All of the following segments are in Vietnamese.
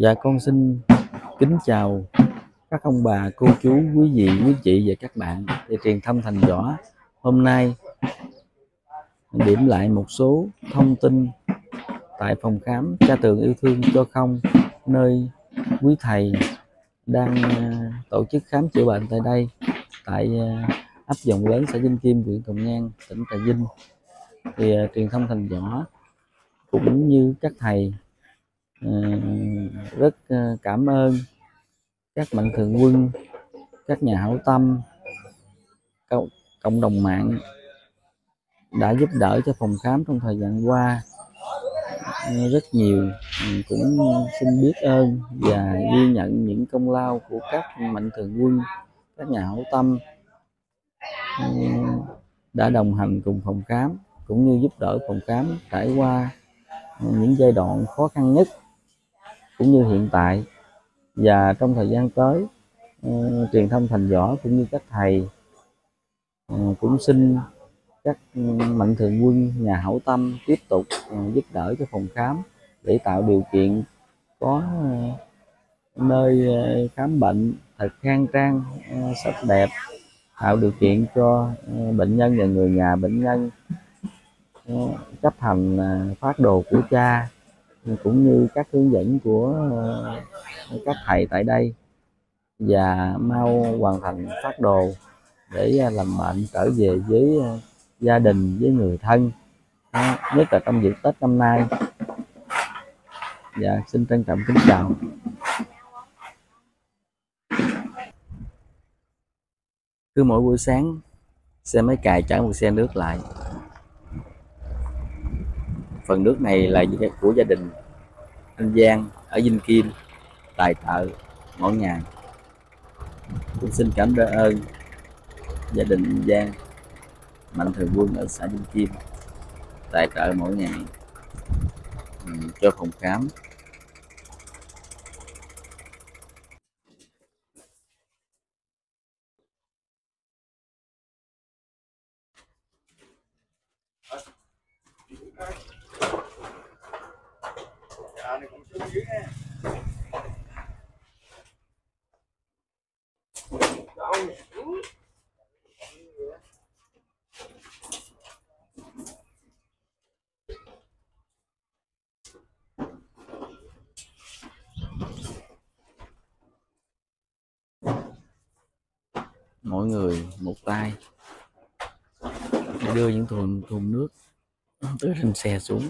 Dạ con xin kính chào các ông bà, cô chú, quý vị, quý chị và các bạn thì truyền thông thành võ. Hôm nay điểm lại một số thông tin tại phòng khám cha tường yêu thương cho không nơi quý thầy đang à, tổ chức khám chữa bệnh tại đây tại à, ấp dòng lớn xã Vinh Kim huyện đồng Ngang tỉnh Trà Vinh. Thì à, truyền thông thành võ cũng như các thầy Ờ, rất ờ, cảm ơn các mạnh thường quân các nhà hảo tâm cộng, cộng đồng mạng đã giúp đỡ cho phòng khám trong thời gian qua. Ờ, rất nhiều ừ, cũng xin biết ơn và ghi nhận những công lao của các mạnh thường quân các nhà hảo tâm đã đồng hành cùng phòng khám cũng như giúp đỡ phòng khám trải qua những giai đoạn khó khăn nhất cũng như hiện tại. Và trong thời gian tới uh, truyền thông thành võ cũng như các thầy uh, cũng xin các ừ, mạnh thường quân nhà hảo tâm tiếp tục uh, giúp đỡ cho phòng khám để tạo điều kiện có uh, nơi uh, khám bệnh thật khang trang uh, sạch đẹp tạo điều kiện cho bệnh nhân và người nhà bệnh nhân chấp hành à, phát đồ của cha cũng như các hướng dẫn của ờ, các thầy tại đây và mau hoàn thành phát đồ để ờ, làm mệnh trở về với ờ, gia đình, với người thân nhất là trong dịp Tết năm nay. Dạ xin trân trọng kính chào. Cứ mỗi buổi sáng, xe máy cài chở một xe nước lại phần nước này là của gia đình anh Giang ở Vinh Kim, tài trợ mỗi ngày. Tôi xin cảm ơn gia đình anh Giang, mạnh thường quân ở xã Vinh Kim, tài trợ mỗi ngày ừ, cho phòng khám mỗi người một tay. Để đưa những thùng thùng nước từ trên xe xuống.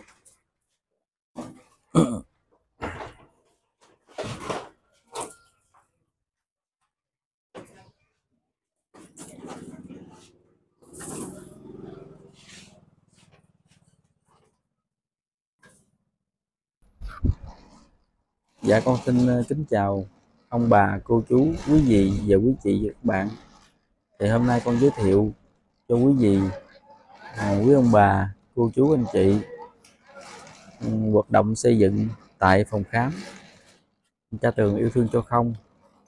Dạ con xin ờ, kính chào ông bà, cô chú, quý vị và quý chị và các bạn thì hôm nay con giới thiệu cho quý vị à, quý ông bà cô chú anh chị um, hoạt động xây dựng tại phòng khám cha tường yêu thương cho không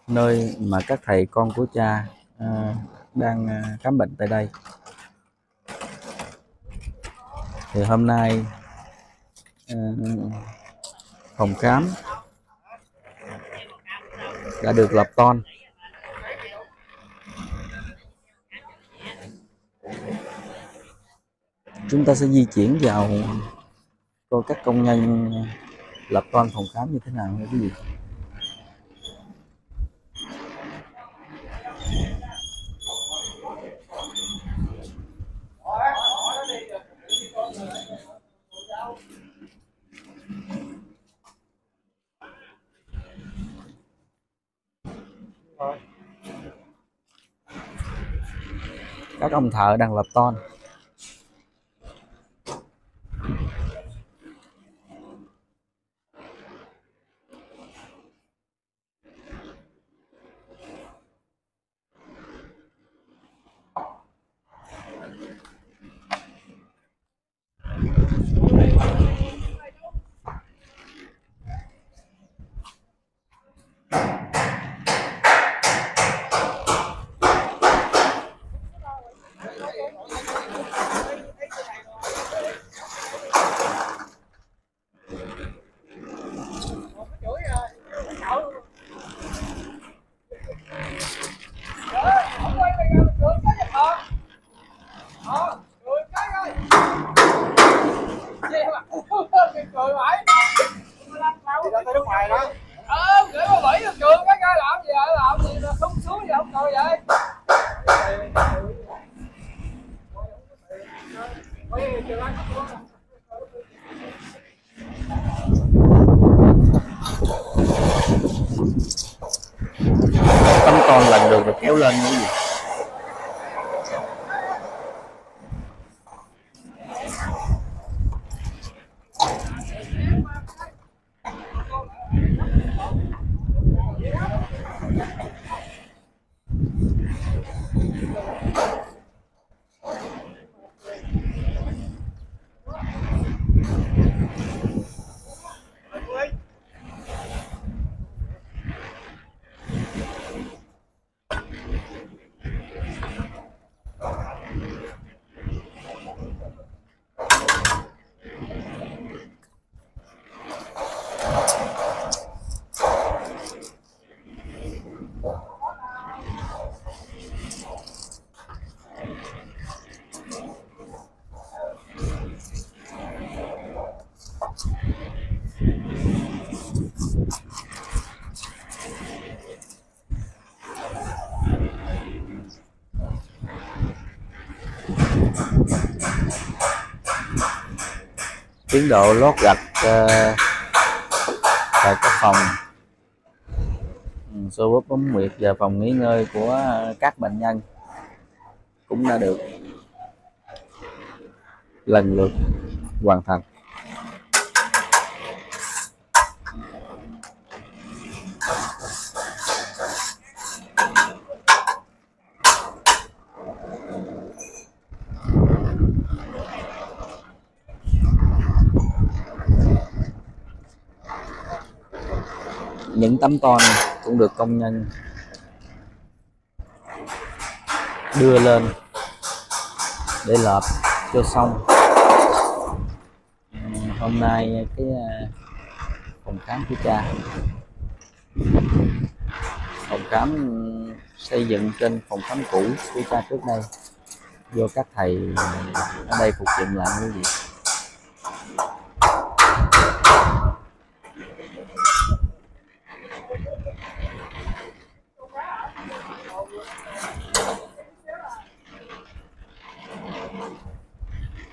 nơi mà các thầy con của cha à, đang à, khám bệnh tại đây. Thì hôm nay à, phòng khám đã được lập ton chúng ta sẽ di chuyển vào coi các công nhân lập toan phòng khám như thế nào nha quý vị. Các ông thợ đang lập ton tiến độ lót gạch uh, tại các phòng. Ừ, bóp bấm nguyệt và phòng nghỉ ngơi của ờ, các bệnh nhân cũng đã được lần lượt hoàn thành. Những tấm ton cũng được công nhân đưa lên để lợp cho xong. Hôm nay cái à, phòng khám của cha. Phòng khám xây dựng trên phòng khám cũ của cha trước đây. Do các thầy ở đây phục dựng lại như vậy.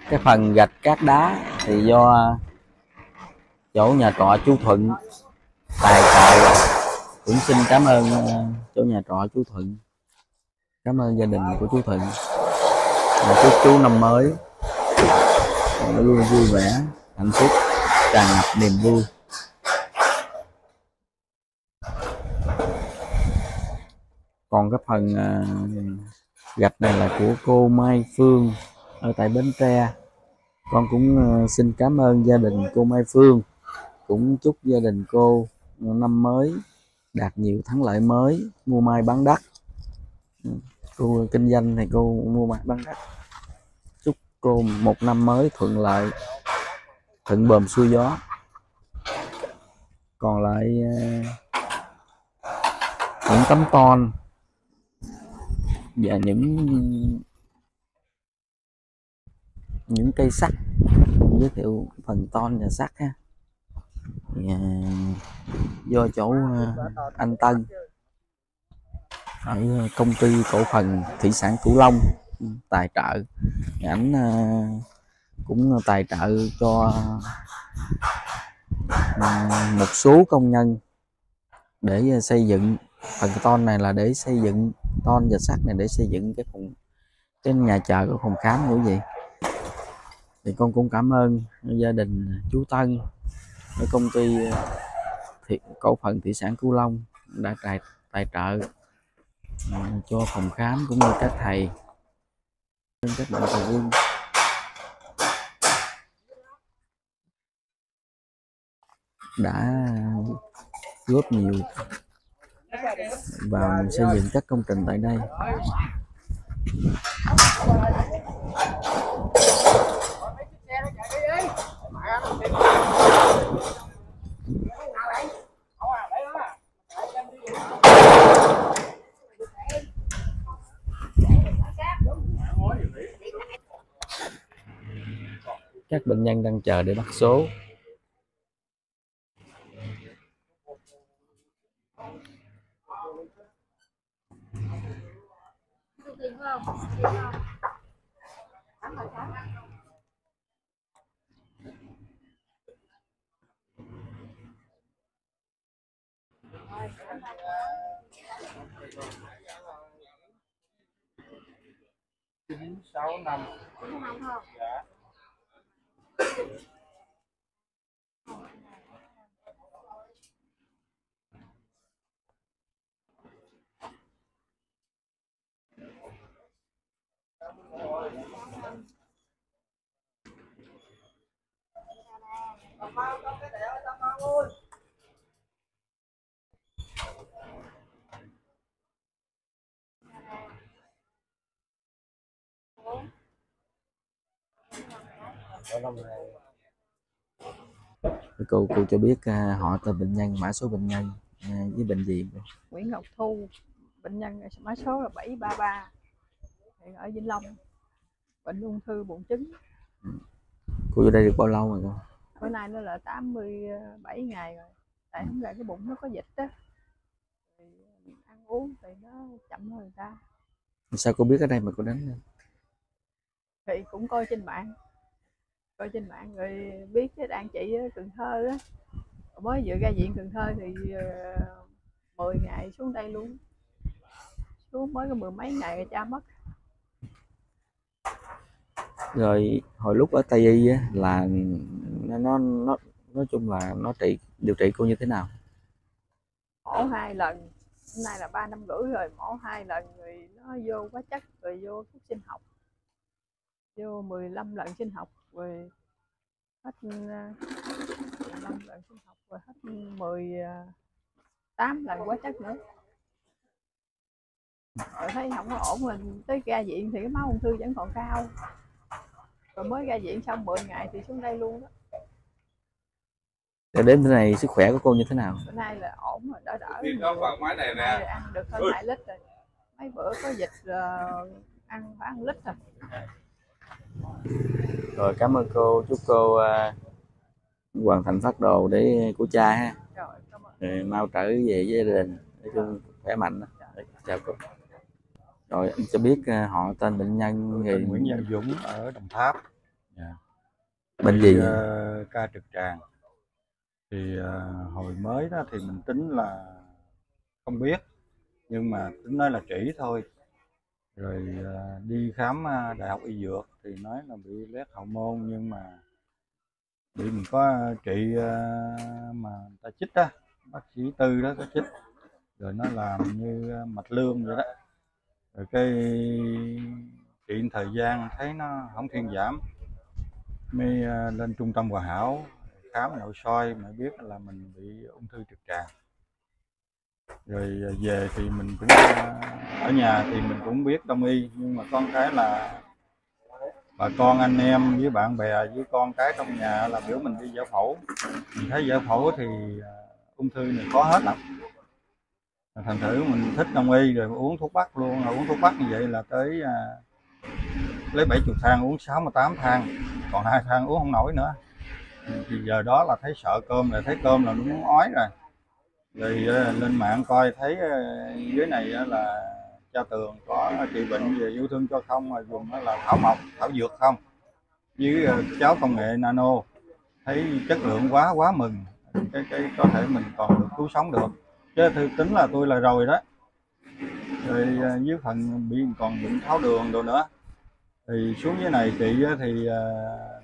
Cái phần gạch cát đá thì do chỗ nhà trọ chú Thuận tài trợ. Cũng xin cảm ơn ờ, chỗ nhà trọ chú Thuận. Cảm ơn gia đình của chú Thuận. Và chúc chú năm mới luôn vui vẻ, hạnh phúc, tràn ngập niềm vui. Còn cái phần ờ, gạch này là của cô Mai Phương ở tại Bến Tre con cũng ờ, xin cảm ơn gia đình cô Mai Phương. Cũng chúc gia đình cô năm mới đạt nhiều thắng lợi mới mua mai bán đắt. Ừ, cô kinh doanh thì cô mua mai bán đắt. Chúc cô một năm mới thuận lợi, thuận bờm xuôi gió. Còn lại ờ, những tấm ton và những những cây sắt. Giới thiệu phần ton và sắt ha. Thì, à, do chỗ à, anh Tân ở công ty cổ phần thủy sản Cửu Long ừ, tài trợ. Ảnh à, cũng tài trợ cho à, một số công nhân để xây dựng. Phần ton này là để xây dựng ton và sắt này để xây dựng cái phòng cái nhà chờ của phòng khám của gì thì con cũng cảm ơn gia đình chú Tân ở công ty ờ, thị, cổ phần thủy sản Cửu Long đã tài tài trợ ờ, cho phòng khám cũng như các thầy các bạn thầy quân đã góp nhiều vào xây dựng các công trình tại đây các bệnh nhân đang chờ để bắt số tiền không? Tiền không? Cảm ơn cháu. Rồi, cảm ơn. chín sáu năm Đúng không không? dạ cô cô cho biết à, họ tên bệnh nhân mã số bệnh nhân à, với bệnh viện. Nguyễn Ngọc Thu bệnh nhân mã số là 733 hiện ở Vĩnh Long bệnh ung thư bụng trứng. Cô vô đây được bao lâu rồi cô bữa nay nó là 87 ngày rồi tại không lẽ cái bụng nó có dịch á. Ăn uống thì nó chậm hơn người ta. Sao cô biết ở đây mà cô đến thì cũng coi trên mạng coi trên mạng rồi biết cái đang chị ở Cần Thơ á. Mới vừa ra viện Cần Thơ thì uh, 10 ngày xuống đây luôn. Xuống mới có mười mấy ngày rồi cha mất. Rồi hồi lúc ở tây y á, là nó nó nói chung là nó trị, điều trị cô như thế nào? Mổ hai lần, hôm nay là ba năm rưỡi rồi, mổ hai lần rồi nó vô quá chất rồi vô thuốc sinh học. Vô 15 lần sinh học rồi hết ờ, 15 lần sinh học rồi hết 18 ờ, lần quá chất nữa. Rồi thấy không có ổn mình tới ra viện thì cái máu ung thư vẫn còn cao. Rồi mới ra viện xong 10 ngày thì xuống đây luôn đó rồi đến thế này sức khỏe của cô như thế nào? Bữa nay là ổn rồi đỡ đỡ Việc đó phần máy này nè. Ăn được hơn hai lít rồi. Mấy bữa có dịch uh, ăn khoảng một lít thôi rồi cảm ơn cô chúc cô à, hoàn thành phát đồ để của cha ha. Rồi cảm ơn. Rồi mau trở về với gia đình nói chung khỏe mạnh. Rồi, chào cô. Rồi anh cho biết à, họ tên bệnh nhân người Nguyễn Văn Dũng ở Đồng Tháp. Bệnh gì Thì, ờ, ca trực tràng thì à, hồi mới đó thì mình tính là không biết nhưng mà tính nói là chỉ thôi. Rồi à, đi khám à, đại học y dược thì nói là bị loét hậu môn nhưng mà bị mình có trị à, mà người ta chích á bác sĩ tư đó có chích. Rồi nó làm như à, mạch lương vậy đó. Rồi cái trị thời gian thấy nó không thuyên giảm mới à, lên trung tâm hòa hảo khám nội soi mới biết là mình bị ung thư trực tràng. Rồi à, về thì mình cũng à, ở nhà thì mình cũng biết đông y nhưng mà con cái là bà con anh em với bạn bè với con cái trong nhà là biểu mình đi giải phẫu. Mình thấy giải phẫu thì à, ung thư này có hết lắm thành thử mình thích đông y rồi uống thuốc bắc luôn rồi uống thuốc bắc như vậy là tới à, lấy 70 thang uống 68 thang còn hai thang uống không nổi nữa thì giờ đó là thấy sợ cơm rồi thấy cơm là nó muốn ói rồi. Rồi ờ, lên mạng coi thấy ờ, dưới này ờ, là cha tường có trị bệnh về yêu thương cho không mà dùng đó là thảo mộc thảo dược không? Với cháu cháo công nghệ nano. Thấy chất lượng quá quá mừng. Cái cái có thể mình còn được cứu sống được. Chứ thư tính là tôi là rồi đó. Rồi ờ, với phần bị còn bị tháo đường đồ nữa. Thì xuống dưới này chị thì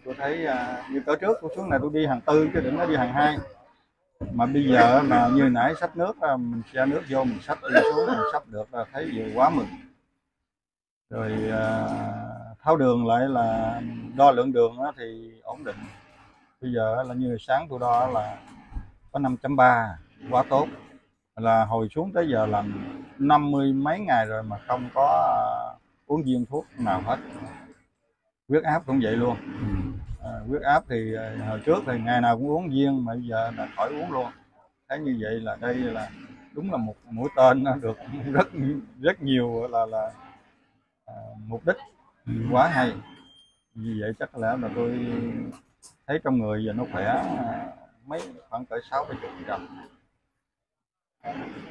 tôi thấy à, như cỡ trước tôi xuống này tôi đi hàng tư chứ đừng nói đi hàng hai. Mà bây giờ mà như nãy sắp nước à, mình ra nước vô mình sắp đi xuống mình sắp được là thấy vừa quá mừng. Rồi à, tháo đường lại là đo lượng đường á thì ổn định. Bây giờ là như sáng tôi đo là có 5.3 quá tốt. Là hồi xuống tới giờ là năm mươi mấy ngày rồi mà không có à, uống viên thuốc nào hết. Huyết áp cũng vậy luôn à, huyết áp thì ờ, hồi trước thì ngày nào cũng uống viên mà bây giờ là khỏi uống luôn. Thấy như vậy là đây là đúng là một mũi tên nó được rất rất nhiều là là à, mục đích quá hay. Vì vậy chắc lẽ là tôi thấy trong người giờ nó khỏe mấy khoảng cỡ sáu chục trăm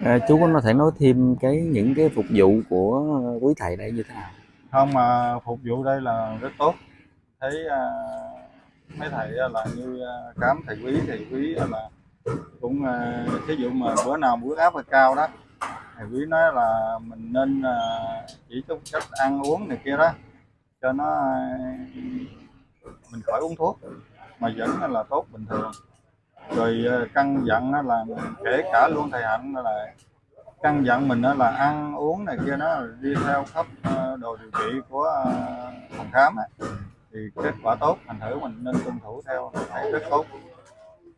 À, chú có thể nói thêm cái những cái phục vụ của quý thầy đây như thế nào? không mà phục vụ đây là rất tốt. Thấy à, mấy thầy là như cám khám thầy quý thầy quý là cũng à, thí dụ mà bữa nào bữa áp hơi cao đó, thầy quý nói là mình nên à, chỉ chút cách ăn uống này kia đó, cho nó mình khỏi uống thuốc, mà vẫn là tốt bình thường rồi căn dặn là kể cả luôn thầy hạnh là căn dặn mình đó là ăn uống này kia nó đi theo khắp đồ điều trị của phòng khám ấy thì kết quả tốt thành thử mình nên tuân thủ theo thấy rất tốt.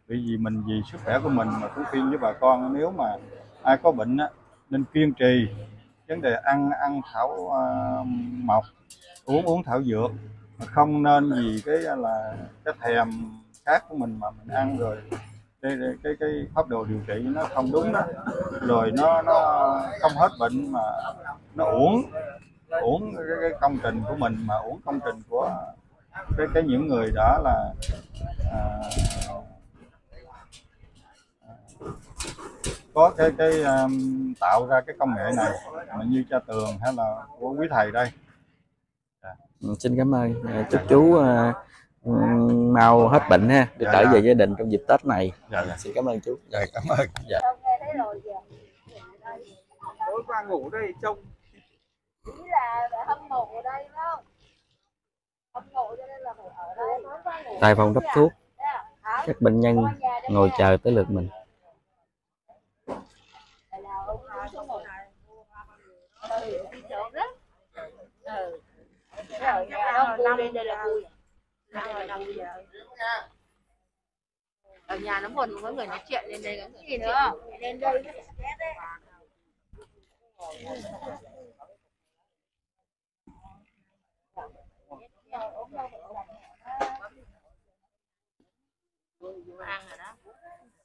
Bởi vì mình vì sức khỏe của mình mà cũng khuyên với bà con nếu mà ai có bệnh á, nên kiên trì. Vấn đề ăn ăn thảo uh, mộc uống uống thảo dược mà không nên vì cái à, là cái thèm khác của mình mà mình ăn rồi cái cái cái, cái pháp đồ điều trị nó không đúng đó. Rồi nó nó không hết bệnh mà nó uổng uổng cái, cái công trình của mình mà uổng công trình của cái cái những người đã là à, có cái cái um, tạo ra cái công nghệ này mà như cha tường hay là của quý thầy đây. Ừ, xin cảm ơn. À, chúc chú à, ừ, mau hết bệnh ha được Dạ, trở dạ. về gia đình trong dịp tết này. Dạ dạ. Xin cảm ơn chú. Dạ cảm ơn. Dạ. Tối qua ngủ đây trông. Chỉ là hâm mộ ở đây phải không tại phòng cấp thuốc. Các bệnh nhân ngồi chờ tới lượt mình. Ở nhà nó buồn có người nói chuyện lên đây có gì nữa? Lên đây nó stress đấy ăn rồi đó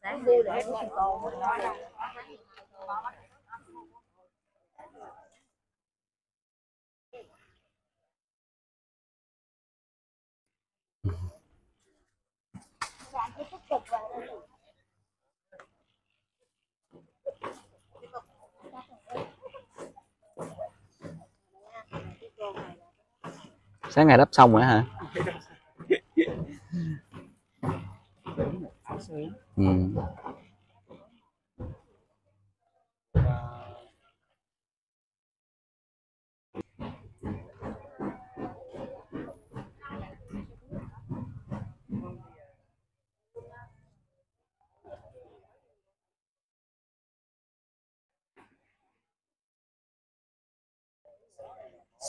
sáng vui để còn sáng ngày đắp xong rồi hả ừ.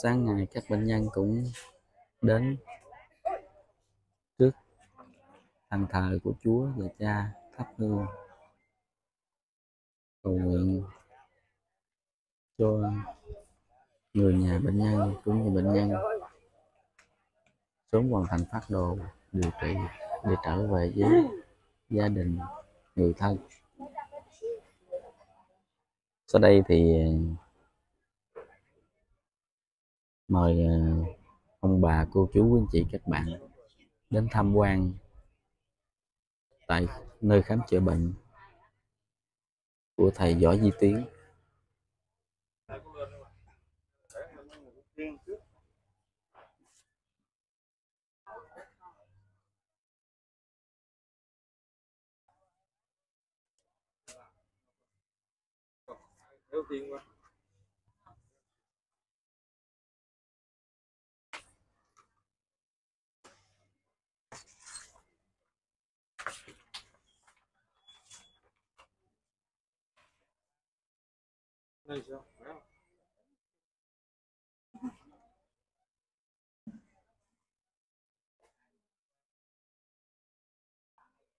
sáng ngày các bệnh nhân cũng đến trước bàn thờ của Chúa và Cha thắp hương. Cầu nguyện cho người nhà bệnh nhân cũng như bệnh nhân sớm hoàn thành phát đồ điều trị để trở về với gia đình, người thân. Sau đây thì, mời ờ, ông bà, cô chú, quý anh chị, các bạn đến tham quan tại nơi khám chữa bệnh của thầy Võ Di Tiến. đầu tiên quá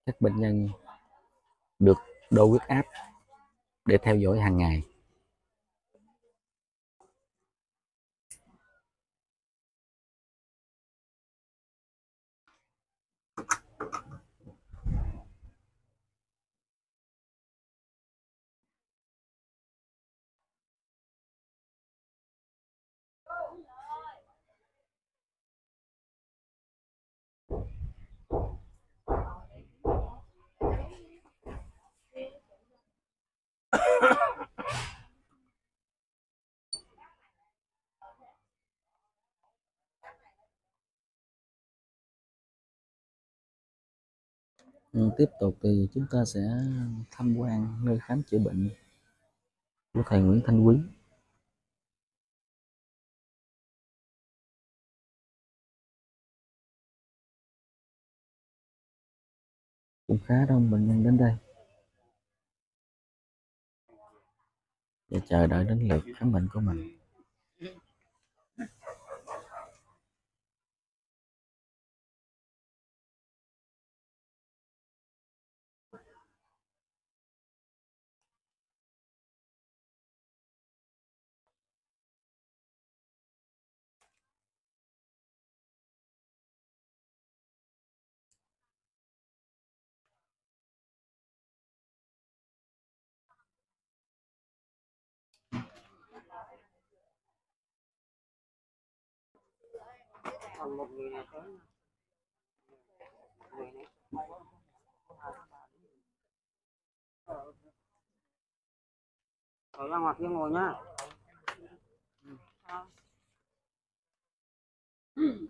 các bệnh nhân được đo huyết áp để theo dõi hàng ngày. Ừ, tiếp tục thì chúng ta sẽ tham quan nơi khám chữa bệnh của thầy Nguyễn Thanh Quý. Cũng khá đông bệnh nhân đến đây. Và chờ đợi đến lượt khám bệnh của mình. Còn một người nào tới người này ở ra ngoài kia ngồi nhá ừ.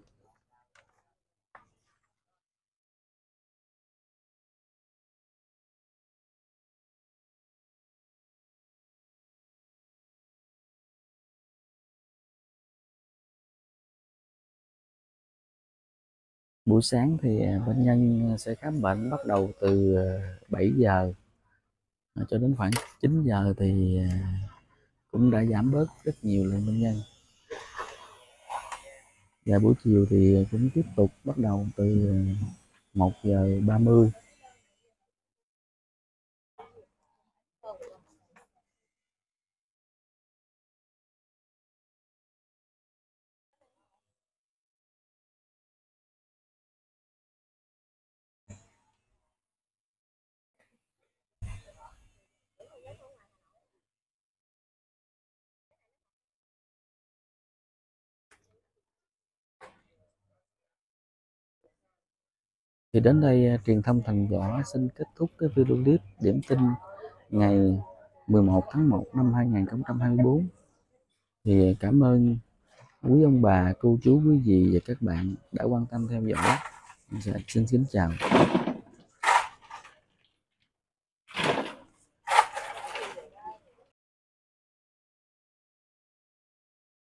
Buổi sáng thì à, bệnh nhân à, sẽ khám bệnh bắt đầu từ à, 7 giờ cho đến khoảng 9 giờ thì cũng đã giảm bớt rất nhiều lượng bệnh nhân. Và buổi chiều thì cũng tiếp tục bắt đầu từ 1 giờ 30 thì đến đây à, truyền thông thành võ xin kết thúc cái video clip điểm tin ngày 11 tháng 1 năm 2024 thì à, cảm ơn quý ông bà, cô chú, quý vị và các bạn đã quan tâm theo dõi. Dạ, xin kính chào.